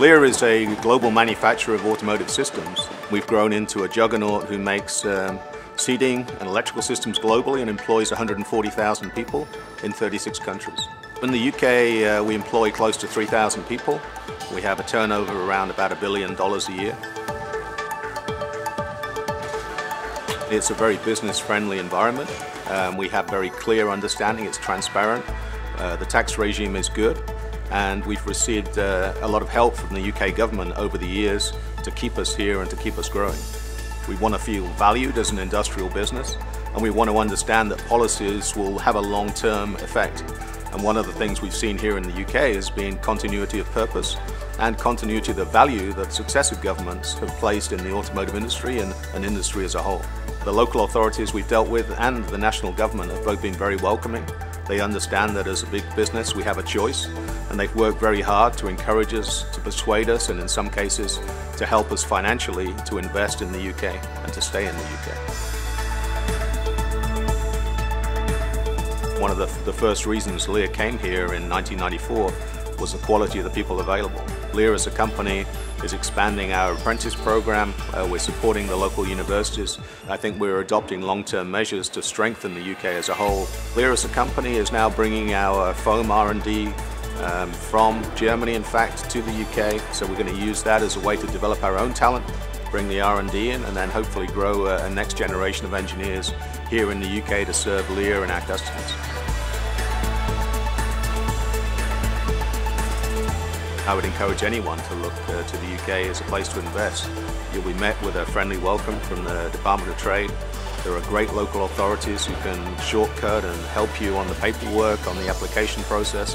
Lear is a global manufacturer of automotive systems. We've grown into a juggernaut who makes um, seating and electrical systems globally and employs 140,000 people in 36 countries. In the UK, uh, we employ close to 3,000 people. We have a turnover around about a billion dollars a year. It's a very business-friendly environment. Um, we have very clear understanding, it's transparent. Uh, the tax regime is good and we've received uh, a lot of help from the UK government over the years to keep us here and to keep us growing. We want to feel valued as an industrial business and we want to understand that policies will have a long-term effect. And one of the things we've seen here in the UK has been continuity of purpose and continuity of the value that successive governments have placed in the automotive industry and an industry as a whole. The local authorities we've dealt with and the national government have both been very welcoming. They understand that as a big business we have a choice and they've worked very hard to encourage us, to persuade us and in some cases to help us financially to invest in the UK and to stay in the UK. One of the, the first reasons Lear came here in 1994 was the quality of the people available. Lear as a company is expanding our apprentice program. Uh, we're supporting the local universities. I think we're adopting long-term measures to strengthen the UK as a whole. Lear as a company is now bringing our foam R&D um, from Germany, in fact, to the UK. So we're going to use that as a way to develop our own talent, bring the R&D in, and then hopefully grow a, a next generation of engineers here in the UK to serve Lear and our customers. I would encourage anyone to look uh, to the UK as a place to invest. You'll be met with a friendly welcome from the Department of Trade. There are great local authorities who can shortcut and help you on the paperwork, on the application process.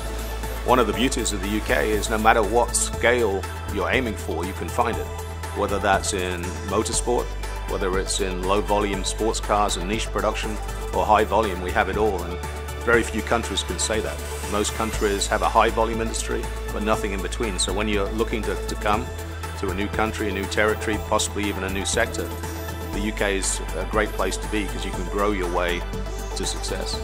One of the beauties of the UK is no matter what scale you're aiming for, you can find it. Whether that's in motorsport, whether it's in low volume sports cars and niche production, or high volume, we have it all. And very few countries can say that. Most countries have a high volume industry, but nothing in between. So when you're looking to, to come to a new country, a new territory, possibly even a new sector, the UK is a great place to be because you can grow your way to success.